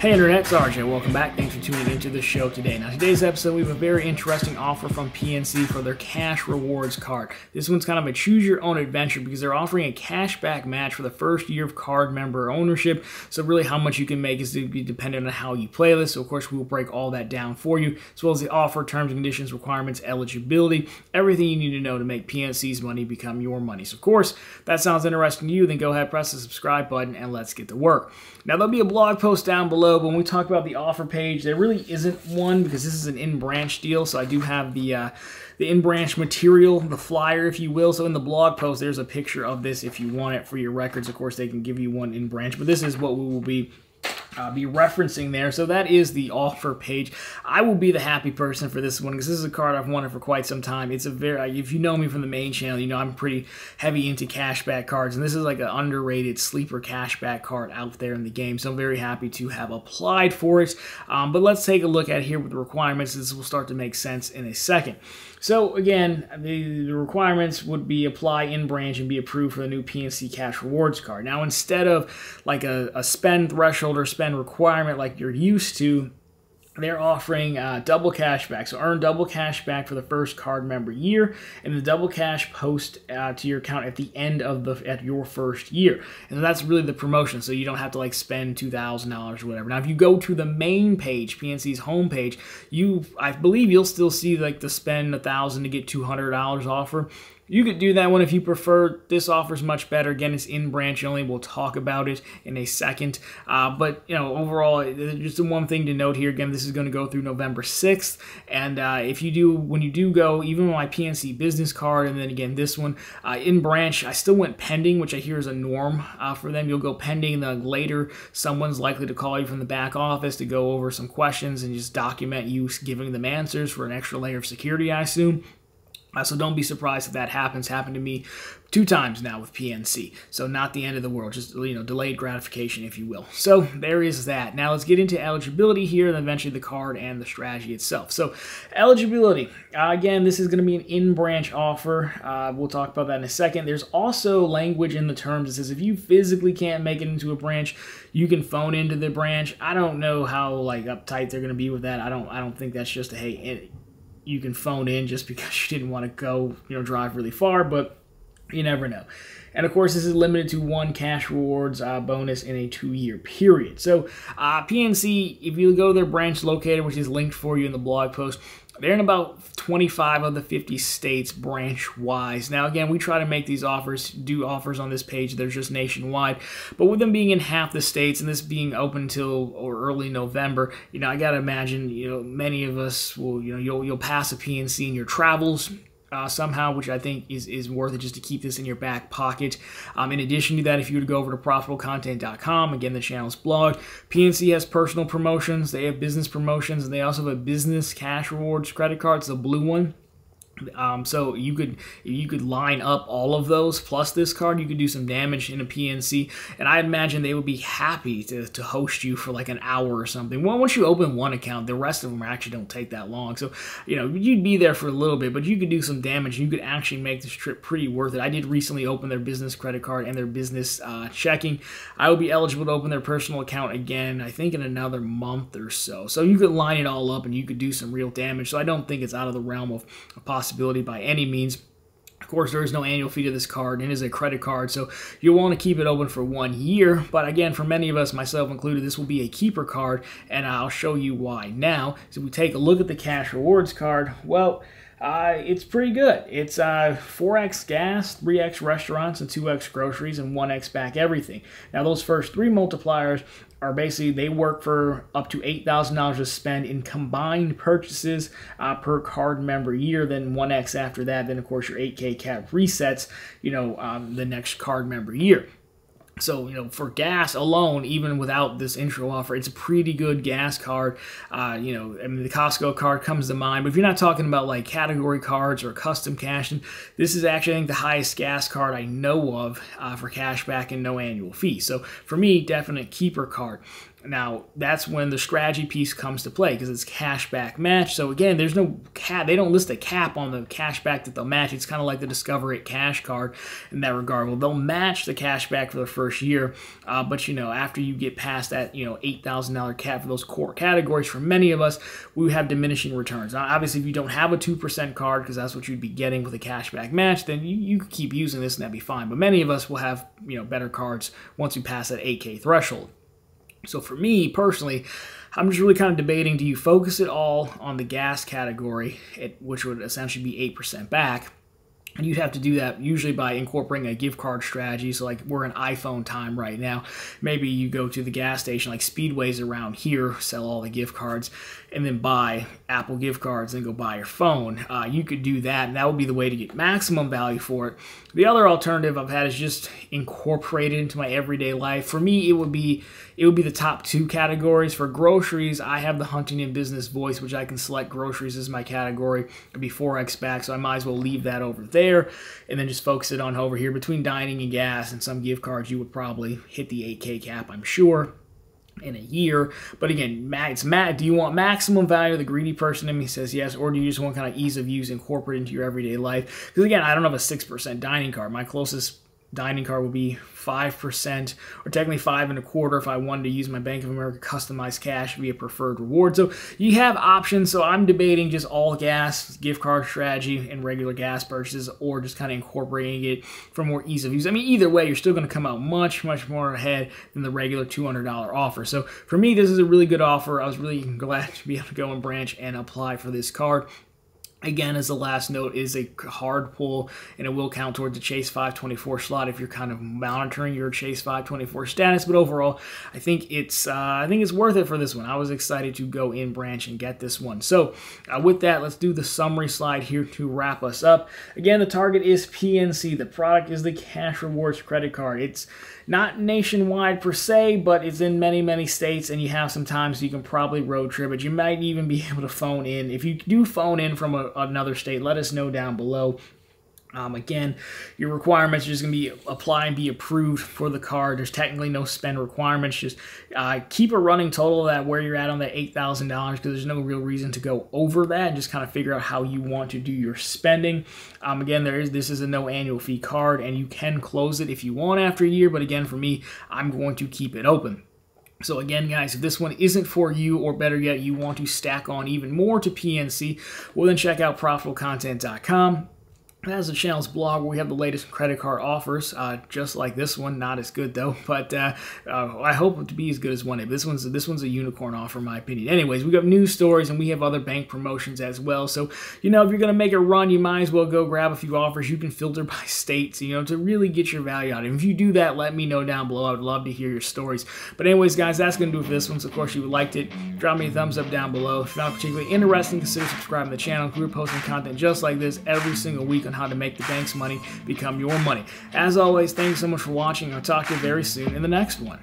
Hey Internet, it's RJ. Welcome back. Thanks for tuning into the show today. Now, today's episode, we have a very interesting offer from PNC for their cash rewards card. This one's kind of a choose your own adventure because they're offering a cashback match for the first year of card member ownership. So, really, how much you can make is to be dependent on how you play this. So, of course, we will break all that down for you, as well as the offer, terms and conditions, requirements, eligibility, everything you need to know to make PNC's money become your money. So, of course, if that sounds interesting to you, then go ahead, press the subscribe button, and let's get to work. Now, there'll be a blog post down below, when we talk about the offer page, there really isn't one because this is an in-branch deal, so I do have the uh, the in-branch material, the flyer, if you will. So in the blog post, there's a picture of this if you want it for your records. Of course, they can give you one in branch, but this is what we will be uh, be referencing there. So that is the offer page. I will be the happy person for this one because this is a card I've wanted for quite some time. It's a very, if you know me from the main channel, you know I'm pretty heavy into cashback cards, and this is like an underrated sleeper cashback card out there in the game. So I'm very happy to have applied for it. Um, but let's take a look at here with the requirements. This will start to make sense in a second. So again, the, the, requirements would be apply in branch and be approved for the new PNC Cash Rewards card. Now instead of like a, a spend threshold or spend requirement like you're used to, they're offering uh, double cash back. So earn double cash back for the first card member year, and the double cash post uh, to your account at the end of the at your first year. And that's really the promotion. So you don't have to like spend two thousand dollars or whatever. Now, if you go to the main page, PNC's homepage, you I believe you'll still see like the spend a thousand to get two hundred dollars offer. You could do that one if you prefer. This offer is much better. Again, it's in branch only. We'll talk about it in a second. Uh, but, you know, overall, just the one thing to note here. Again, this is going to go through November 6th. And uh, if you do, when you do go, even my PNC business card, and then again, this one, uh, in branch, I still went pending, which I hear is a norm uh, for them. You'll go pending, then later someone's likely to call you from the back office to go over some questions and just document you giving them answers for an extra layer of security, I assume. Uh, so don't be surprised if that happens. Happened to me two times now with PNC. So not the end of the world, just you know delayed gratification, if you will. So there is that. Now let's get into eligibility here, and eventually the card and the strategy itself. So eligibility. Uh, again, this is going to be an in-branch offer. Uh, we'll talk about that in a second. There's also language in the terms that says if you physically can't make it into a branch, you can phone into the branch. I don't know how like uptight they're going to be with that. I don't. I don't think that's just a hey you can phone in just because you didn't want to go, you know, drive really far, but you never know. And of course, this is limited to one cash rewards uh, bonus in a two year period. So, uh, PNC, if you go to their branch located, which is linked for you in the blog post, they're in about 25 of the 50 states branch wise. Now, again, we try to make these offers, do offers on this page. They're just nationwide. But with them being in half the states and this being open until or early November, you know, I got to imagine, you know, many of us will, you know, you'll, you'll pass a PNC in your travels uh, somehow, which I think is, is worth it just to keep this in your back pocket. Um, in addition to that, if you were to go over to profitablecontent.com, again, the channel's blog, PNC has personal promotions, they have business promotions, and they also have a business cash rewards credit card, it's the blue one. Um, so you could you could line up all of those plus this card. You could do some damage in a PNC, and I imagine they would be happy to, to host you for like an hour or something. Well, once you open one account, the rest of them actually don't take that long. So you know you'd be there for a little bit, but you could do some damage. You could actually make this trip pretty worth it. I did recently open their business credit card and their business uh, checking. I will be eligible to open their personal account again. I think in another month or so. So you could line it all up and you could do some real damage. So I don't think it's out of the realm of possibility possibility by any means. Of course, there is no annual fee to this card, and it is a credit card, so you'll want to keep it open for one year. But again, for many of us, myself included, this will be a keeper card, and I'll show you why now. So we take a look at the cash rewards card. Well, uh, it's pretty good. It's uh, 4x gas, 3x restaurants, and 2x groceries, and 1x back everything. Now, those first three multipliers are basically they work for up to $8,000 to spend in combined purchases uh, per card member year. Then 1x after that. Then, of course, your 8K cap resets, you know, um, the next card member year. So, you know, for gas alone, even without this intro offer, it's a pretty good gas card. Uh, you know, I mean, the Costco card comes to mind, but if you're not talking about like category cards or custom cashing, this is actually, I think, the highest gas card I know of uh, for cash back and no annual fee. So, for me, definite keeper card. Now, that's when the strategy piece comes to play because it's cashback match. So again, there's no cap. They don't list a cap on the cashback that they'll match. It's kind of like the Discover It Cash card in that regard. Well, they'll match the cashback for the first year, uh, but you know, after you get past that, you know, eight thousand dollar cap for those core categories, for many of us, we have diminishing returns. Now, obviously, if you don't have a two percent card because that's what you'd be getting with a cashback match, then you, you could keep using this and that'd be fine. But many of us will have you know better cards once we pass that 8K threshold. So for me personally, I'm just really kind of debating do you focus it all on the gas category, which would essentially be 8% back, and you'd have to do that usually by incorporating a gift card strategy. So, like, we're in iPhone time right now. Maybe you go to the gas station, like Speedways around here, sell all the gift cards, and then buy Apple gift cards and go buy your phone. Uh, you could do that, and that would be the way to get maximum value for it. The other alternative I've had is just incorporate it into my everyday life. For me, it would be it would be the top two categories. For groceries, I have the Huntington Business Voice, which I can select groceries as my category. It'd be 4x back, so I might as well leave that over there and then just focus it on over here. Between dining and gas and some gift cards, you would probably hit the 8K cap, I'm sure in a year. But again, it's Matt. Do you want maximum value? The greedy person in me says yes, or do you just want kind of ease of use incorporated into your everyday life? Because again, I don't have a six percent dining card. My closest dining card would be 5% or technically five and a quarter if I wanted to use my Bank of America customized cash via preferred reward. So you have options. So I'm debating just all gas gift card strategy and regular gas purchases or just kind of incorporating it for more ease of use. I mean, either way, you're still going to come out much, much more ahead than the regular $200 offer. So for me, this is a really good offer. I was really glad to be able to go and branch and apply for this card. Again, as the last note, is a hard pull, and it will count towards the Chase 524 slot if you're kind of monitoring your Chase 524 status. But overall, I think it's uh, I think it's worth it for this one. I was excited to go in branch and get this one. So uh, with that, let's do the summary slide here to wrap us up. Again, the target is PNC. The product is the Cash Rewards credit card. It's not nationwide per se, but it's in many, many states, and you have some times you can probably road trip it. You might even be able to phone in. If you do phone in from a, another state, let us know down below. Um, again, your requirements are just going to be apply and be approved for the card. There's technically no spend requirements. Just uh, keep a running total of that where you're at on that $8,000 because there's no real reason to go over that and just kind of figure out how you want to do your spending. Um, again, there is this is a no annual fee card and you can close it if you want after a year. But again, for me, I'm going to keep it open. So again, guys, if this one isn't for you, or better yet, you want to stack on even more to PNC, well then check out profitablecontent.com. As the channel's blog, we have the latest credit card offers, uh, just like this one. Not as good though, but uh, uh, I hope to be as good as one. This one's this one's a unicorn offer, in my opinion. Anyways, we got news stories and we have other bank promotions as well. So you know, if you're gonna make a run, you might as well go grab a few offers. You can filter by states, you know, to really get your value out. And if you do that, let me know down below. I would love to hear your stories. But anyways, guys, that's gonna do it for this one. So of course, you liked it, drop me a thumbs up down below. If you're not particularly interesting, consider subscribing to the channel. We're posting content just like this every single week on how to make the bank's money become your money. As always, thanks so much for watching. I'll talk to you very soon in the next one.